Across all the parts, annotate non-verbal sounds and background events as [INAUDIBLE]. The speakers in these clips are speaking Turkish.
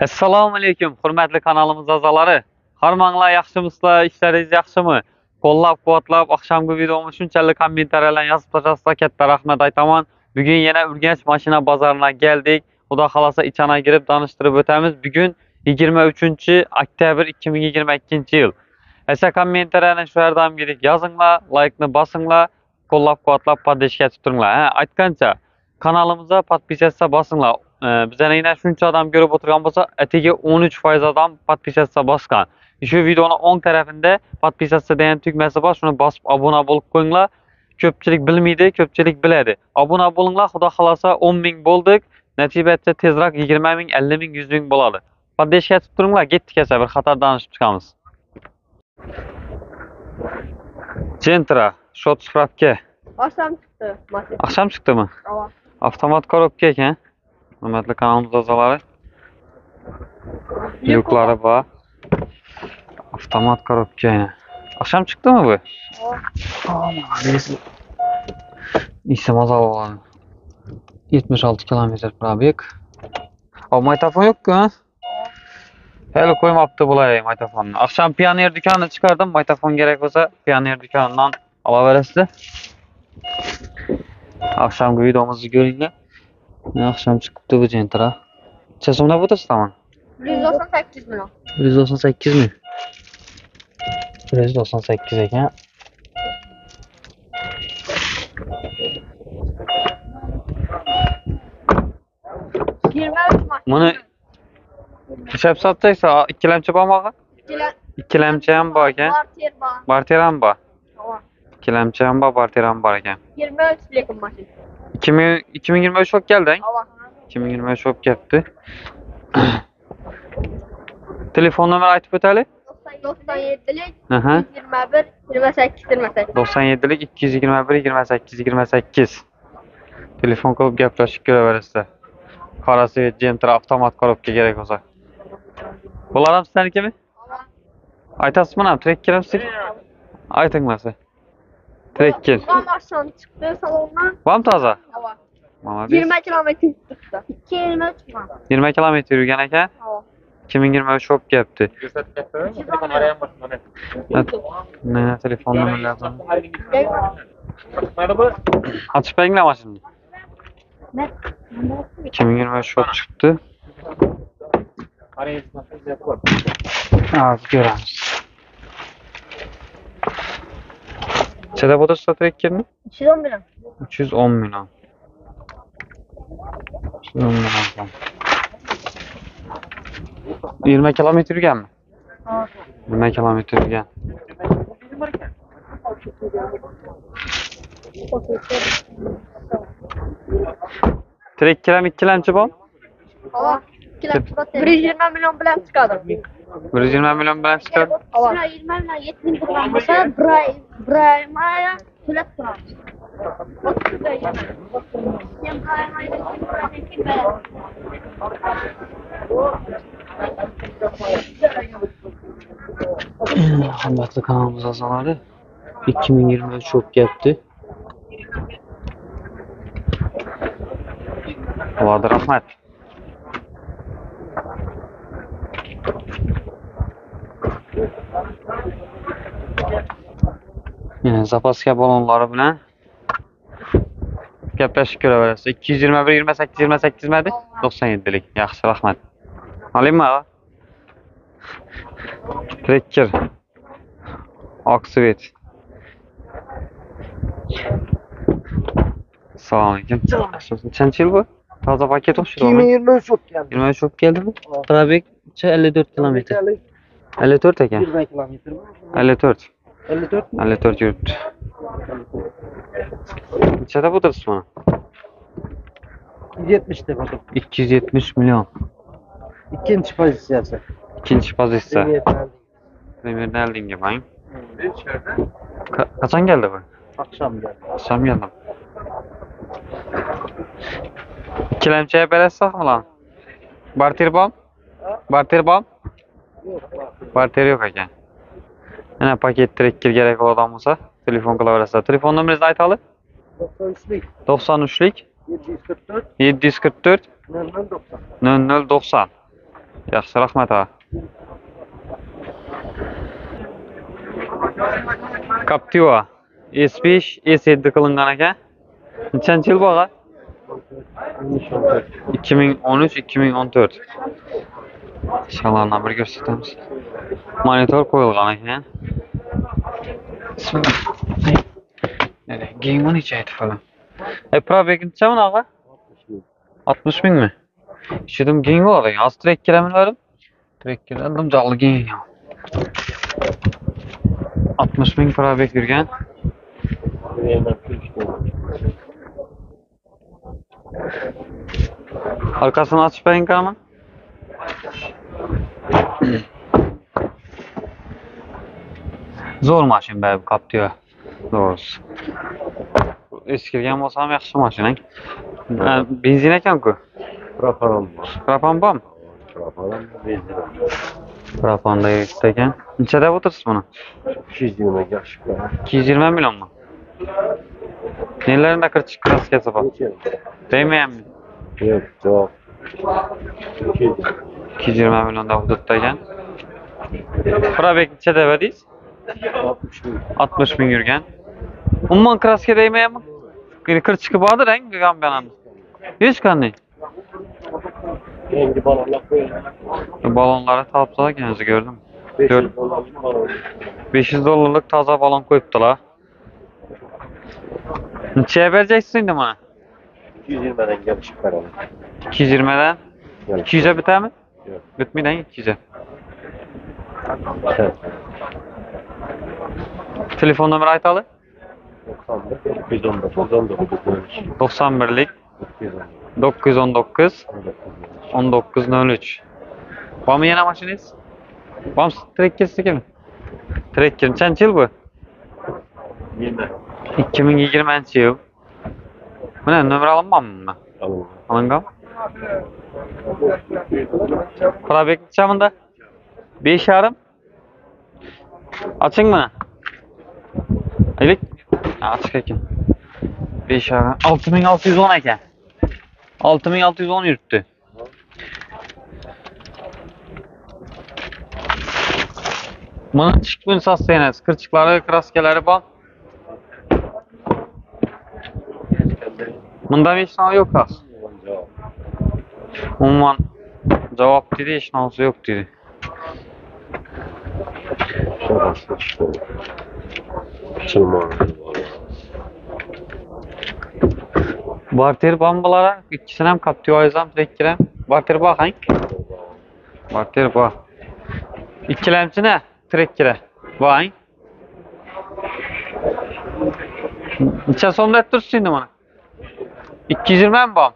Assalomu alaykum, hurmatli kanalimiz a'zolari. Harmanglar yaxshimisizlar? Ishlaringiz yaxshimi? Qo'llab-quvvatlab oqshomgi videomizni shunchalik kommentariyalar yozib tashlashsa katta rahmat aytaman. Bugun yana Urganch mashina bozoriga keldik. Xudo xolasa ichana girib tanishtirib o'tamiz. Bugun 23 oktyabr 2022-yil. Esa kommentariyani shu yerdan gidik yozinglar, like'ni bosinglar, qo'llab-quvvatlab podдержка tutinglar. Ha, aytgancha kanalimizga podpisatsiya bosinglar. bizani yana shuncha odam ko'rib o'tirgan bo'lsa atigi 13% odam podpisatsiya bosgan shu videoni o'ng tarafida podpisatsiya degan tugmasi bor shuni bosib obuna bo'lib qo'yinglar ko'pchilik bilmaydi ko'pchilik biladi obuna bo'linglar xudo xohlasa 10 ming bo'ldik natijada tezroq 20 ming 50 ming 100 ming bo'ladi podдержка tutib turinglar ketdik esa bir qator danishib chiqamiz Centra, shot spravka. Akşam çıktı. Akşam chiqdimi? Tamam. Avtomat korobka ekan. Hurmatli kanalimiz a'zolari. Lyuklari bor. Avtomat korobka. Akşam chiqdimi bu? İsim azal olan. 76 kilometr probeg. O maytafon yok ha? Hali qo'ymabdi bular maytafonni. Akşam Pioneer do'konidan chiqardim. Maytafon kerak bo'lsa, Pioneer do'konidan olaverasizlar. Akşamki videomuzu ko'ringlar. Akşam chiqibdi bu jentra. Necha so'mdan o'tasiz tamam? 198 milyon. 198 mi? 198 ekan. Girme 3 maç. Buni ishab sotsa ikkilamchi bormi? İkilen. Ikkilamchi ham bor ekan. Martir var. Barter ham bor. ikkilamchi ham bor kvartira ham bor ekan. Yigirma uch lekin mashina. Ikki ming ikki ming yigirma uch bo'lib kelding ikki ming yigirma uch bo'lib kelibdi [CLEARS THROAT] telefon nomer aytib o'taylik. To'qson yettilik yigirma bir yigirma sakkiz yigirma sakkiz. To'qson yettilik ikki yuz yigirma bir yigirma sakkiz yigirma sakkiz. Telefon qilib gaplashib kelaverasizlar qora svet gentra avtomat korobka kerak bo'lsa. Bular ham sizlarnikimi aytasizmi ham tirik kirasizlar ayting masa Direkt gir. Bambaştan çıktı salondan. Var taza? Hava. 20 kilometre çıktı. 23 mü? 20 kilometre yürüyen eken? Hava. 2023 çok yaptı. Evet. Ne telefon numarası? Açıp benimle ama şimdi. 2023 çok çıktı. Abi görürüz. O'tirsa Trekkerni? 210 milyon. 310 million. 310 million. 20 kilometr yurganmi? Tamam. 20 kilometr yurgan. Trekker ham ikkilamchi bor. Tamam. 120 milyon bilen çıkardım. 120 million bilan chiqadi. Tamam. 20 milyon 70 milyon olsa Bray Bray'maya tület turar. Hurmatli kanalimiz a'zolari 2023 olib kelibdi. Xudoga rahmat. zapaska balonlari bilan gaplashib kelaverasiz ikki 221, 28, 28 yigirma sakkiz yigirma sakkizmidi to'qson alayım yaxshi rahmat. Olaymi trekker. Oq svet assalomu alaykum qancha bu? Toza paket o'xshaydi ikki ming yigirma uch olib keldi yigirma uch olib keldimi probegcha 54 kilometr ellik to'rt ekan yigirma kilometr ellik to'rt 54 mi? 54 yuribdi. Nechada o'tiribsiz buni? 170 deb atıp. 270 million. İkinci pozisiyası. Ikkinchi pozitsiya. Seviyeden Premier Lig'ga bang. Ka- Qachon keldi bu? akşam geldi. Qachon keldim? Ikkilamchiga berasizmi lan? Barter bormi? Barter bormi? Yok bak. Barter yo'q Mana paket trekker kerak bo'ladigan bo'lsa, telefon qilaverasizlar. Telefon nomeringizni aytali? 93'lük. 93lik 744 744 0090. 0090. Yaxshi, rahmat ha. Captiva S5, S7 qilingan ekan. Nechanchi yil bog'a? 2013-2014. Ishxonalarni bir ko'rsatamiz. Monitor qo'yilgan ekan. Bismillah. Giyimi necha aytib falan. E, probeg necha bunaqa? 60 mingmi? Ishidim keng bo'ladi ekan. Hozir trek kiramanlarim. Trek kiradim, jolli keng. 60 ming probeg yurgan. Arkasını açıp ben kalma. Zor maşin bu Captiva. Doğrusu. Eskirgen ham yaxshi mashina. Ha, Benzin ekan-ku. Propanon bor. Propan bormi? Propanon benzin. Proponda ekan. Nechada o'tirsiz buni? 220 ga chiqqan. 220 millionmi? Nelarida kirchiq kraskasi bor? Değmeyenmi? Yo'q, javob. 220 millionda hududda ekan. Probek necha debadingiz? 60 ming. 60 ming yurgan. Umuman kraska değmeyenmi? Kirchiqi bordir, ang gambiyanani. Hech qanday. Yangi balonlar qo'yilgan. Balonları tapsa kendisi gördüm. 500 Gör- dollarlik balon. 500 dolarlık taze balon koyuptular. Neçeye vereceksin şimdi bana? 220'den gelip çıkaralım. 220'den. Gel. 200'e biter mi? Yok. Bitmeden 200'e. Sen. Telefon numarayı aytalı. 91, 919, 19, 91'lik 919, 919 1903. Var mı yine maşiniz? Var mı Trekker'si gibi? Trekker. Kaç yıl bu? 20. 2020 yıl. Bu ne? Numara alınmam mı? Alın. Alıngan. Probek çamında. 5 yarım. Açın mı? Ha, açık ekan. 5 yarım. 6610 ekan. 6610 yurttu. Buni chiqbun satsangiz, kirchiklari, kraskalari bor. Bunda hech narsa yo'q hozir. Cevap. Umuman javob dedi, narsa yo'q dedi. İşte. Çılmanı. Barter bombalara ikkisini ham Captiva ham Trekker ham. Barter bor hang. Barter Trekker bor hang. Necha so'mda aytib tursiz endi mana? 220 mi bor?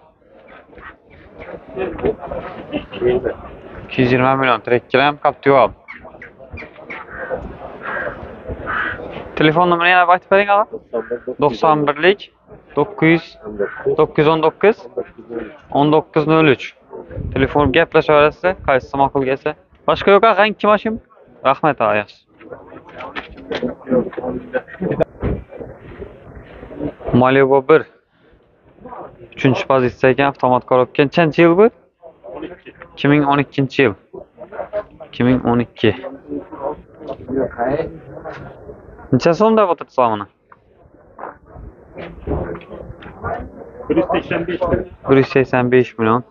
220 million Trekker ham Captiva ham. Telefon numarani yana aytib bering aga. 91lik 900 919 1903. Telefon gaplashaverasizlar, qaysi ma'qul kelsa. Boshqa yo'q ag'a, ikki mashin. Rahmat yaxshi. Malibu 1. 3 pozitsiya ekan, avtomat korobka. Nechanchi yil bu? 2012 2012. Necha so'mda o'tiribsiz buni? 185 million.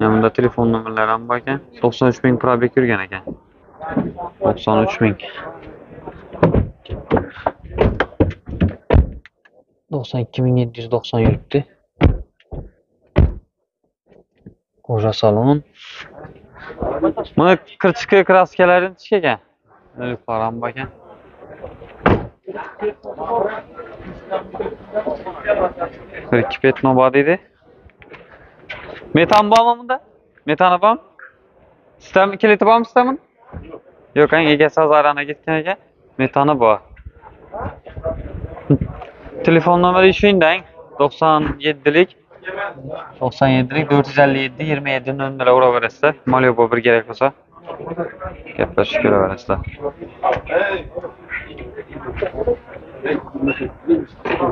Yana bunda telefon nomerlari ham bor ekan. 93 ming probek yurgan ekan. 93 ming. 92 ming 790 yuribdi. Koja salon. Buni kirchiqi kraskalarni nechga ekan? Yuqori ham bor Rekipet keep it Metan there. Metan bağlamında? Metan abam? Sistem kiliti bağım sistemin? Yok. Yok hangi egesi azarana gitken ege? Metanı bağ. [LAUGHS] Telefon numarayı şu indi 97'lik 97'lik 457 27'nin önüne ura verirse. Mal yok bir gerek olsa. Gel şükür verirse.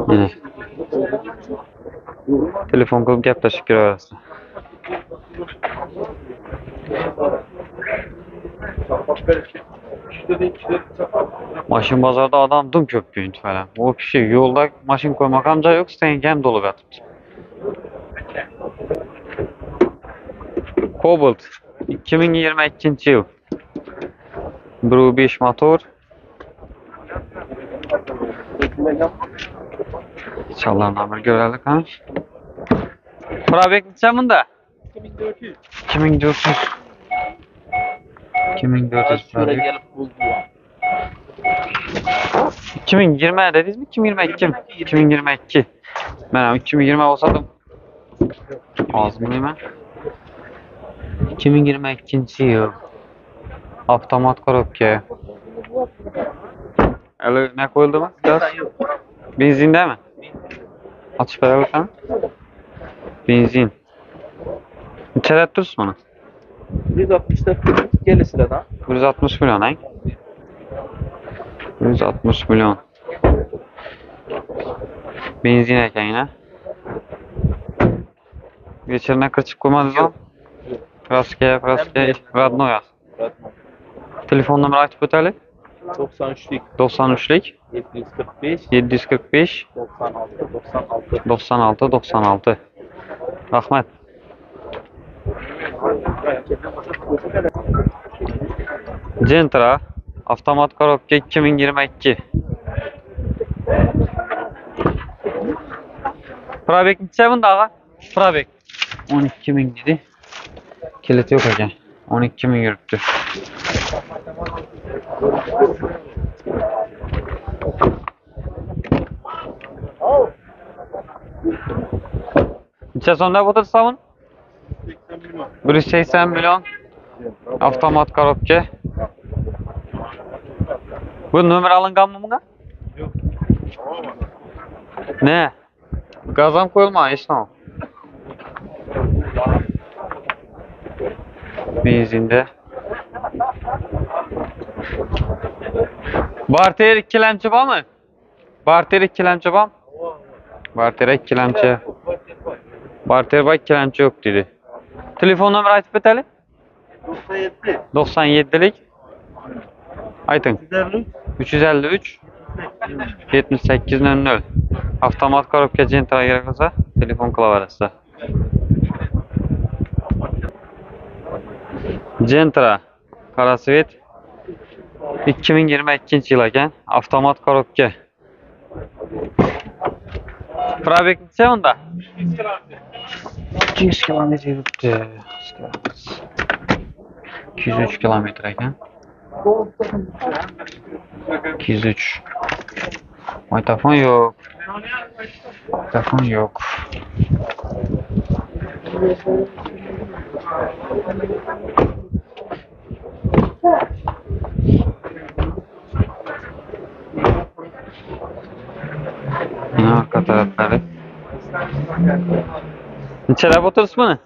Mana. Telefon qilib gaplashib ko'raverasizlar. Maşın bazarda adam dım köpüğün falan. O kişi yolda maşın koymak amca yok, steğen dolu yatıp. Cobalt 2022 yıl. Bru 5 motor. İnşallah namır görelim ha. Probek neçe bunda? 2400. 2400. 2400 Şöyle probek. gelip buldu. 2020 dediniz mi? 2022 mi? 2022. Ben 2020 olsadım. Ağzımı hemen. 2022 yıl. Avtomat korokya. Öyle ne koyuldu mu? Yok. Benzin değil mi? Açıp verelim sen. Benzin. İçeride dursun bunu. 160'da gel sıradan. 160 milyon ay. 160 milyon. Benzin eken yine. Koymadınız mı? Praske, praske, radno yaz. Telefon numarayı açıp öteli. 93'lük 93'lik 745 745 96 96 96 96. Rahmet. Gentra avtomat korokka 2022. Probek neçe bunda ağa? Probek. 12 bin dedi. Kilit yok ekan. 12 bin yürüttü. Neçe sonda otursa bun? 180 milyon. Avtomat korokka. Bu nömer alıngan mı buna? Yok. Ne? Gazam koyulma İslam. Benzinde. Barter ikilemçi var mı? Barter ikilemçi var mı? Barter ikilemçi. Barter var ikilemçi yok dedi. Telefon numarayı açıp öteli? 97 97'lik. Aytın. 153 353 78 00 Avtomat korupka Gentra gerek olsa telefon ikki ming yigirma ikkinchi yil ekan avtomat korobka probeg necha unda? Ikki yuz kilometr yuribdi. Ikki yuz uch kilometr ekan. Ikki yuz uch. Magnitofon yo'q. Magnitofon yo'q. Neçelep oturuz bunu?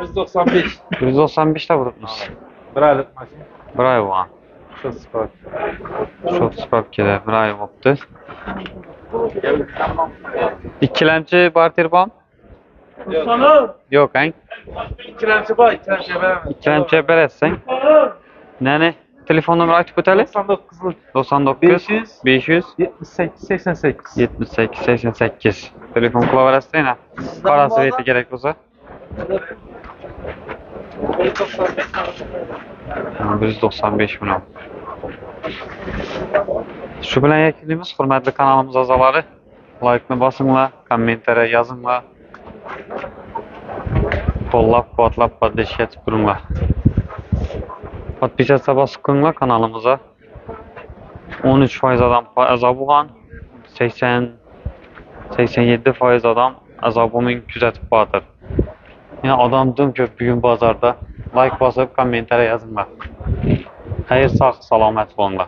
195 195 lep oturmuş. bir aylık maşın. Bravo. ha. Şu spor. Çok sıkıp kede. Bravo oldu. İkilemci barter bam? Sana Yok hein. ikilemci var, ikilemci veremem. İkilemci beretsen. Nene? Telefon numarası aç bu tele. 99 99 500 500 78 88. 78 88. Telefon klavyesi değil mi? Parası verdi gerek olsa. bir yuz to'qson besh million shu bilan yakunlaymiz hurmatli kanalimiz a'zolari laykni bosinglar kommentariya yozinglar qo'llab quvvatlab poddeshka Podpişese baskınla kanalımıza. 13% adam əzab olan, 80 87% adam əzabımın küzətib batır. Yəni adamdım ki, bu gün bazarda like basıb kommentlərə yazın bax. Xeyir sağ, salamət olun.